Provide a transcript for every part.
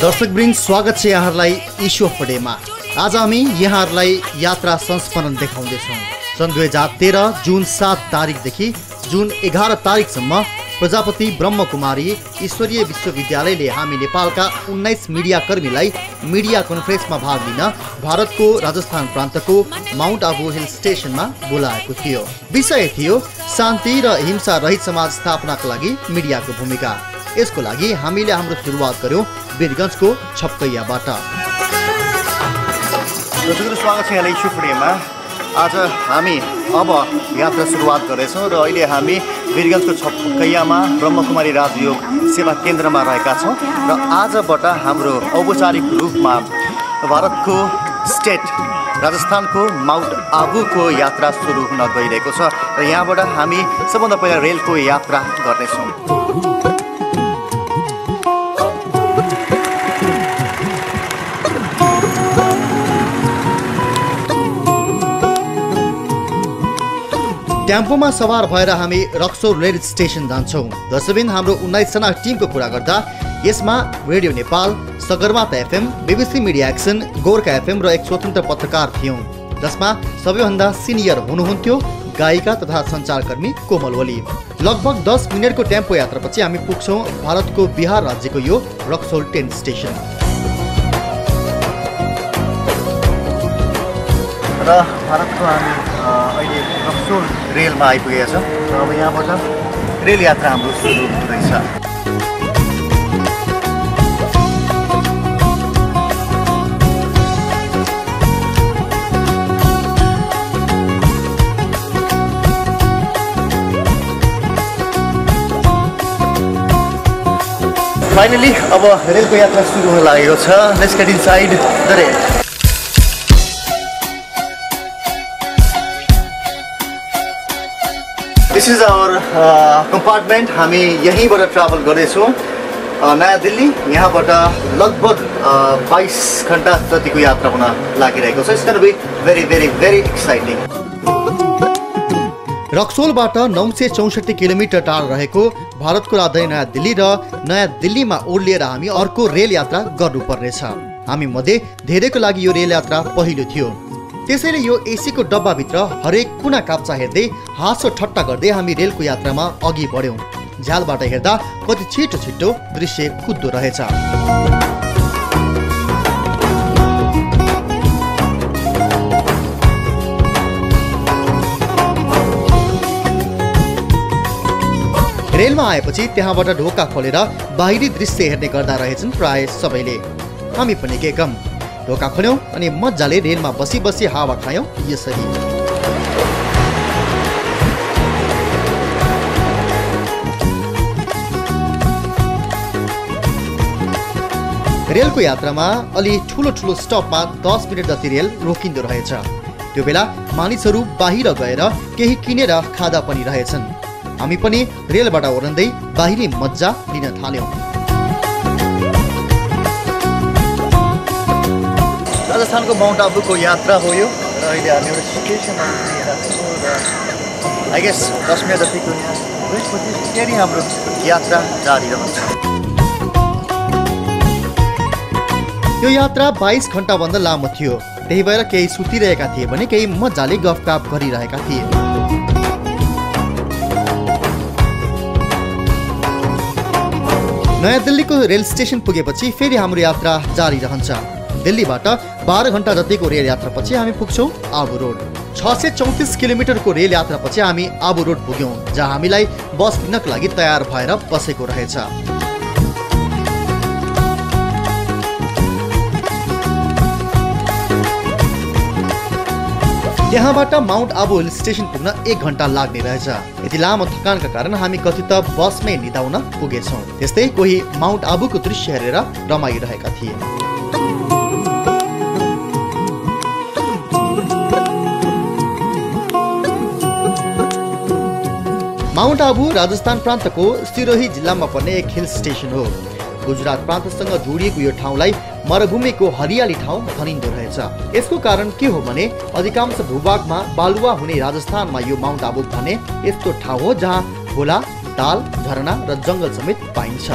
दर्शकवृन्द स्वागत छ यहाँहरूलाई ईश्वर पडेमा आज हामी यहाँहरूलाई यात्रा संस्मरण देखाउँदैछौँ। सन् दुई हजार तेह्र जुन सात तारिकदेखि जुन एघार तारिकसम्म प्रजापति ब्रह्मकुमारी ईश्वरीय विश्वविद्यालयले हामी नेपालका उन्नाइस मिडियाकर्मीलाई मिडिया कन्फरेन्समा भाग लिन भारतको राजस्थान प्रान्तको माउन्ट आबु हिल स्टेसनमा बोलाएको थियो। विषय थियो शान्ति र हिंसा रहित समाज स्थापनाका लागि मिडियाको भूमिका। यसको लागि हामीले हाम्रो सुरुवात गर्यौँ वीरगन्जको छपकैयाबाट स्वागत छ यहाँलाई सुपुडीमा आज हामी अब यात्रा सुरुवात गर्दैछौँ र अहिले हामी वीरगन्जको छपकैयामा ब्रह्मकुमारी राजयोग सेवा केन्द्रमा रहेका छौँ र आजबाट हाम्रो औपचारिक रूपमा भारतको स्टेट राजस्थानको माउन्ट आबुको यात्रा सुरु हुन गइरहेको छ र यहाँबाट हामी सबभन्दा पहिला रेलको यात्रा गर्नेछौँ। ट्याम्पोमा सवार भएर हामी रक्सोर रेल स्टेसन जान्छौँ। दर्शकबिन हाम्रो उन्नाइसजना टिमको कुरा गर्दा यसमा radio Nepal Sagarmatha FM BBC media action Gorkha FM र एक स्वतन्त्र पत्रकार थियौँ। जसमा सबैभन्दा सिनियर हुनुहुन्थ्यो गायिका तथा सञ्चारकर्मी कोमल ओली लगभग दस मिनटको टेम्पो यात्रापछि हामी पुग्छौँ भारतको बिहार राज्यको यो रक्सोल ट्रेन स्टेसन र भारतको हामी रक्सोल रेलमा आइपुगेका छौँ। र अब यहाँबाट रेल यात्रा हाम्रो सुरु हुँदैछ। फाइनली अब रेलको यात्रा सुरु हुन लागेको छ। Let's get inside the rail is our compartment हामी यहीँबाट ट्राभल गर्दैछौँ। नयाँ दिल्ली यहाँबाट लगभग बाइस घन्टा जतिको यात्रा हुन लागिरहेको छ। It's be very very very exciting रक्सोलबाट नौ सय चौसठी किलोमिटर टाढा रहेको भारतको राजधानी नयाँ दिल्ली र नयाँ दिल्लीमा ओर्लिएर हामी अर्को रेल यात्रा गर्नुपर्नेछ। हामी मध्ये धेरैको लागि यो रेल यात्रा पहिलो थियो। त्यसैले यो एसीको डब्बाभित्र हरेक कुना काप्चा हेर्दै हाँसो ठट्टा गर्दै हामी रेलको यात्रामा अघि बढ्यौँ। झ्यालबाट हेर्दा कति छिटो छिटो दृश्य कुद्दो रहेछ। रेलमा आएपछि त्यहाँबाट ढोका खोलेर बाहिरी दृश्य हेर्ने गर्दा रहेछन् प्राय सबैले। हामी पनि के कम ढोका खोल्यौँ अनि मजाले रेलमा बसी बसी हावा खायौँ यसरी। रेलको यात्रामा अलि ठुलो ठुलो स्टपमा दस मिनट जति रेल रोकिँदो रहेछ। त्यो बेला मानिसहरू बाहिर गएर केही किनेर खाँदा पनि रहेछन्। हामी पनि रेलबाट ओर्दै बाहिरी मजा लिन थाल्यौँ। राजस्थानको माउन्ट आबुको यात्रा हो यो। र अहिले हामी एउटा छौँ र आई गेस दस मिनट जतिको यहाँ फेरि हाम्रो यात्रा जारी रहन्छ। यो यात्रा बाइस घन्टाभन्दा लामो थियो। त्यही भएर केही सुतिरहेका थिए भने केही मजाले गफगाफ गरिरहेका थिए। नयाँ दिल्लीको रेल स्टेसन पुगेपछि फेरि हाम्रो यात्रा जारी रहन्छ। दिल्लीबाट बाह्र घन्टा जतिको रेल यात्रापछि हामी पुग्छौँ आबु रोड। छ सय चौतिस किलोमिटरको रेल यात्रापछि हामी आबु रोड पुग्यौँ जहाँ हामीलाई बस लिनको लागि तयार भएर बसेको रहेछ। यहाँबाट माउन्ट आबु हिल स्टेसन पुग्न एक घन्टा लाग्ने रहेछ। यति लामो थकानका कारण हामी कति त बसमै निदाउन पुगेछौँ। त्यस्तै कोही माउन्ट आबुको दृश्य हेरेर रमाइरहेका थिए। माउन्ट आबु राजस्थान प्रान्तको सिरोही जिल्लामा पर्ने एक हिल स्टेसन हो। गुजरात प्रान्तसँग जोडिएको यो ठाउँलाई मरुभूमिको हरियाली ठाउँ भनिँदो रहेछ। यसको कारण के हो भने अधिकांश भूभागमा बालुवा हुने राजस्थानमा यो माउन्ट आबु भने यस्तो ठाउँ हो जहाँ खोला ताल झरना र जङ्गल समेत पाइन्छ।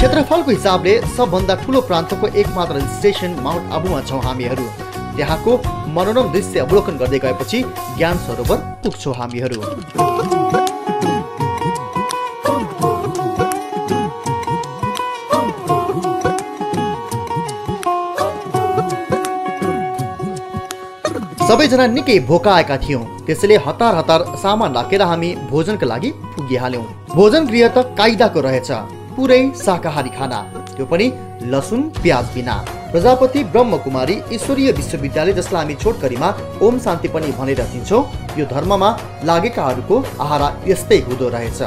क्षेत्रफलको हिसाबले सबभन्दा ठुलो प्रान्तको एकमात्र स्टेसन माउन्ट आबुमा छौँ हामीहरू। त्यहाँको मनोरम दृश्य अवलोकन गर्दै गएपछि ज्ञान सरोवर पुग्छौँ हामीहरू। सबैजना निकै भोका आएका थियौँ। त्यसैले हतार हतार सामान राखेर हामी भोजनका लागि पुगिहाल्यौँ। भोजन गृह त कायदाको रहेछ। पुरै शाकाहारी खाना। त्यो पनि लसुन प्याज बिना। प्रजापति ब्रह्मकुमारी ईश्वरीय विश्वविद्यालय जसलाई हामी छोटकरीमा ओम शान्ति पनि भनेर चिन्छौँ यो धर्ममा लागेकाहरूको आहारा यस्तै हुँदो रहेछ।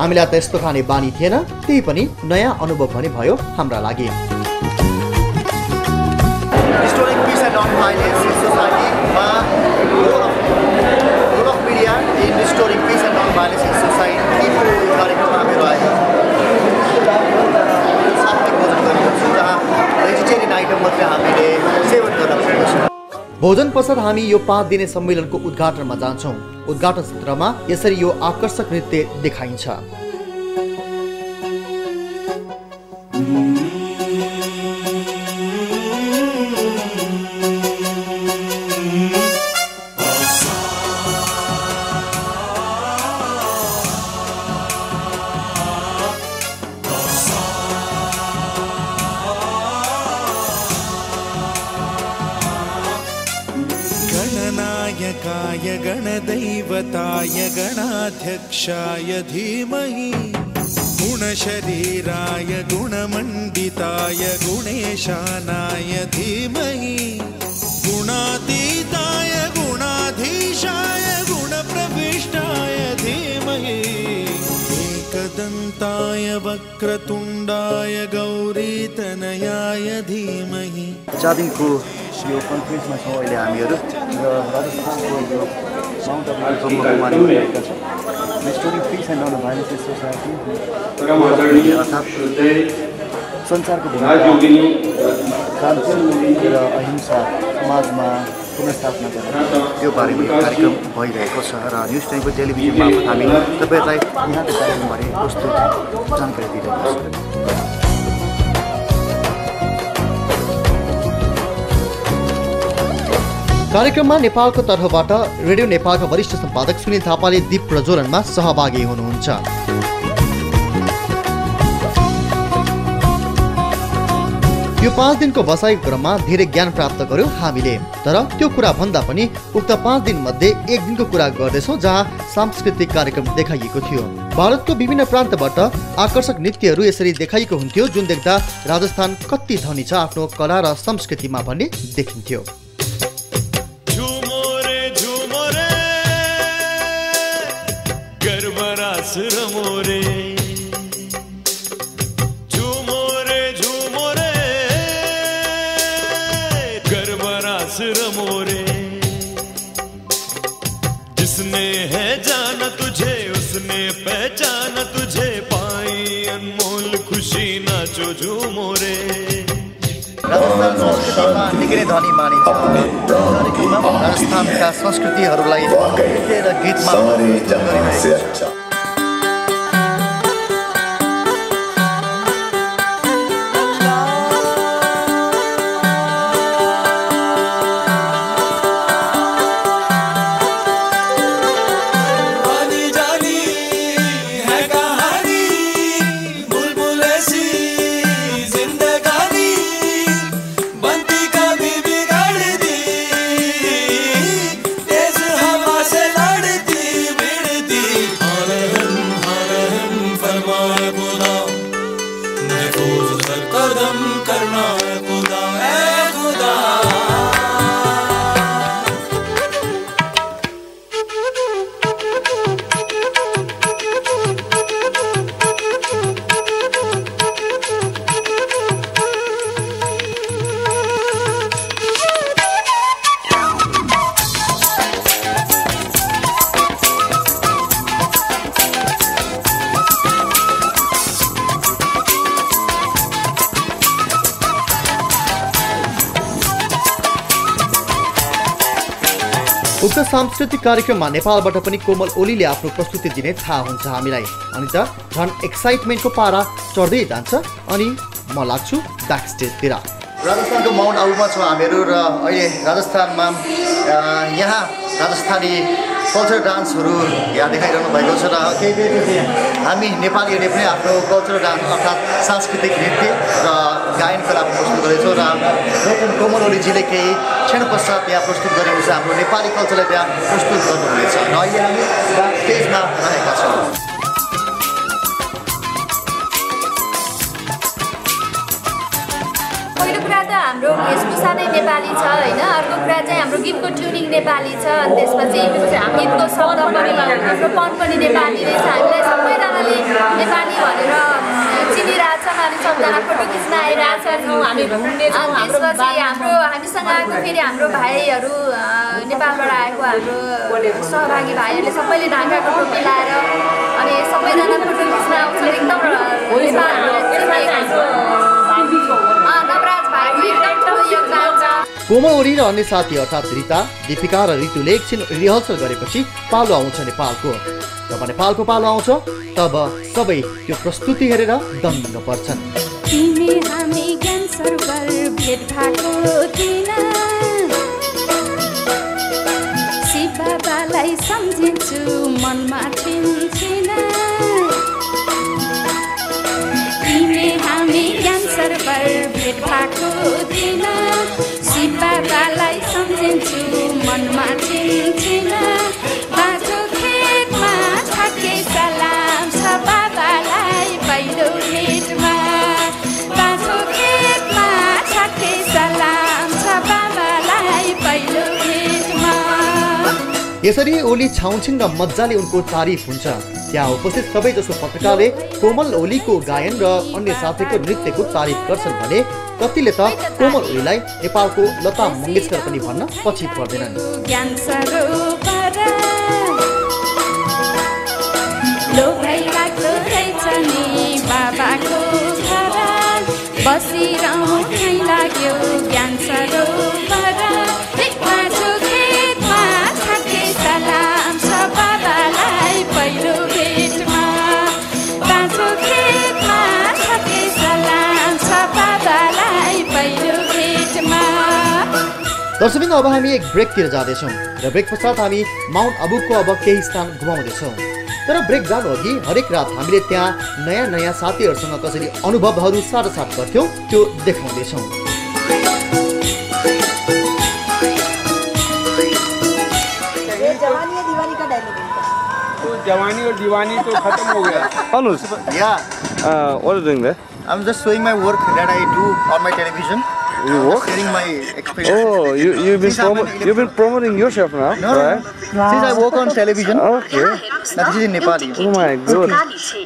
हामीलाई त यस्तो खाने बानी थिएन त्यही पनि नयाँ अनुभव भने भयो हाम्रा लागि। Restoring भोजन पश्चात हामी यो पाँच दिने सम्मेलनको उद्घाटनमा जान्छौँ। उद्घाटन सत्रमा यसरी यो आकर्षक नृत्य देखाइन्छ। गणनायकाय गणदैवताय गणाध्यक्षाय धीमहि। गुणशरीराय गुणमण्डिताय गुणेशानाय धीमहि। गुणातीताय गुणाधीशाय गुणप्रविष्टाय धीमहि। एकदन्ताय वक्रतुण्डाय गौरीतनयाय धीमहि। यो कन्फरेन्समा छौँ अहिले हामीहरू। र राजस्थानको यो माउन्ट रहेका छौँ। एन्ड भाइलेन्स सोसाइटी अर्थात् संसारको शान्ति र अहिंसा समाजमा पुनर्स्थापना गर्ने यो बारेमा कार्यक्रम भइरहेको छ र न्युज टाइमको टेलिभिजन मार्फत हामी तपाईँहरूलाई यहाँको कार्यक्रमबारे प्रस्तुत जानकारी दिइरहेको छौँ। कार्यक्रममा नेपालको तर्फबाट रेडियो नेपालका वरिष्ठ सम्पादक सुनिल थापाले दीप प्रज्वलनमा सहभागी हुनुहुन्छ। यो पाँच दिनको बसाइको क्रममा धेरै ज्ञान प्राप्त गर्यो हामीले तर त्यो कुरा भन्दा पनि उक्त पाँच दिन मध्ये एक दिनको कुरा गर्दैछौँ जहाँ सांस्कृतिक कार्यक्रम देखाइएको थियो। भारतको विभिन्न प्रान्तबाट आकर्षक नृत्यहरू यसरी देखाइएको हुन्थ्यो जुन देख्दा राजस्थान कति धनी छ आफ्नो कला र संस्कृतिमा भन्ने देखिन्थ्यो। गर्वरास रमो रे। झूमो रे झूमो रे गर्वरास रमो रे। जिसने है जाना तुझे उसने पहचाना तुझे पाई। अनमोल खुशी नाचो झूमो रे राजस्थान निकै धनी मानिन्छ राजस्थानका संस्कृतिहरूलाई गीतमा गरिरहेको छ उक्त सांस्कृतिक कार्यक्रममा नेपालबाट पनि कोमल ओलीले आफ्नो प्रस्तुति दिने थाहा हुन्छ हामीलाई। अनि त झन् एक्साइटमेन्टको पारा चढ्दै जान्छ अनि म लाग्छु ब्याक स्टेजतिर राजस्थानको माउन्ट आबुमा छौँ हामीहरू र अहिले राजस्थानमा यहाँ राजस्थानी कल्चरल डान्सहरू यहाँ देखाइरहनु भएको छ र केही बेरपछि हामी नेपालीहरूले पनि आफ्नो कल्चरल डान्स अर्थात् सांस्कृतिक नृत्य र गायन कला प्रस्तुत गर्दैछौँ र रोकन कोमल ओलीजीले केही क्षण पश्चात यहाँ प्रस्तुत गरेको छ हाम्रो नेपाली कल्चरलाई त्यहाँ प्रस्तुत गर्नुहुनेछ र अहिले हामी स्टेजमा रहेका छौँ। हाम्रो वेशभूषा नै नेपाली छ होइन अर्को कुरा चाहिँ हाम्रो गीतको ट्युनिङ नेपाली छ अनि त्यसपछि गीतको शब्द पनि हाम्रो पन पनि नेपाली नै छ हामीलाई सबैजनाले नेपाली भनेर चिनिरहेछ अनि सबजना फोटो खिच्न आइरहेछ हामी अनि त्यसपछि हाम्रो हामीसँग आएको फेरि हाम्रो भाइहरू नेपालबाट आएको हाम्रो सहभागी भाइहरूले सबैले ढाकाको टोपी लाएर अनि सबैजना फोटो खिच्न आउँछन् एकदम नेपालहरूलाई चिनिएको छ। अँ, नवराज भाइको एकदम ठुलो योगदान छ कोमल ओली र अन्य साथी अर्थात् रिता दीपिका र ऋतुले एकछिन रिहर्सल गरेपछि पालो आउँछ नेपालको जब नेपालको पालो आउँछ तब सबै त्यो प्रस्तुति हेरेर दङ्ग पर्छन् तिमी हामी ज्ञान सरोवर भेट भएको थिएन शिव बाबालाई सम्झिन्छु मनमा ठिन्छिन तिमी हामी ज्ञान सरोवर भेट भएको थिएन शिव बाबालाई सम्झिन्छु मनमा ठिन्छिन यसरी ओली छाउँछिन् र मजाले उनको तारिफ हुन्छ। त्यहाँ उपस्थित सबैजसो पत्रकारले कोमल ओलीको गायन र अन्य साथीको नृत्यको तारिफ गर्छन् भने कतिले त कोमल ओलीलाई नेपालको लता मङ्गेशकर पनि भन्न पछि पर्दैनन्। बसिरहँ दर्शकबिन अब हामी एक ब्रेकतिर जाँदैछौँ र ब्रेक पश्चात हामी माउन्ट अबुकको अब केही स्थान घुमाउँदैछौँ। तर ब्रेक जानु अघि हरेक रात हामीले त्यहाँ नयाँ नयाँ साथीहरूसँग कसरी अनुभवहरू साटासाट गर्थ्यौँ त्यो देखाउँदैछौँ। ये जवानी है दीवानी का डायलॉग इनका तो जवानी और दीवानी तो खत्म हो गया। Anush, या what are you doing there? I'm just showing my work that I do on my television. You work? Sharing my experience. Oh, you, you've been Since I'm an promo- you've been promoting yourself now, No, no, right? no. Since I work on television, Okay. now this is in Nepali. Oh my god. खाली छे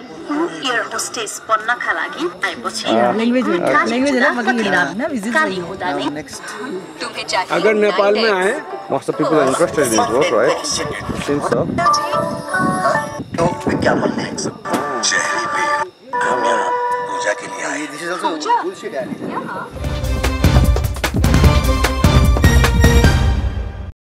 air hostess बन्नका लागि आएपछि language खाली language हुँदा है मगर कति इराद ना विजिट खाली हुँदा नै Next. तुमके चाहिए अगर नेपाल में आए Most of the people are interested in his work, right? Seems so. तो विज्ञापन है शहरी पेड़ हम यहाँ पूजा के लिए आए This is also bullshit ad.